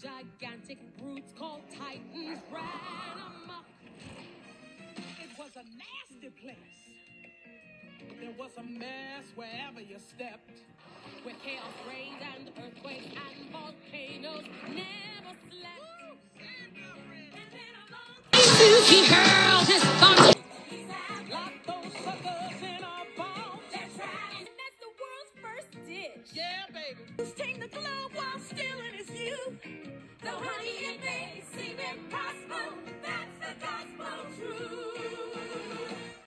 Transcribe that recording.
gigantic brutes called titans ran amok. It was a nasty place. There was a mess wherever you stepped. Where chaos reigned and earthquakes and volcanoes never slept. And then along he hurled his thunder. Lock those suckers in a bomb. And that's the world's first dish. Yeah, baby. Sting the globe while still in Though honey, it may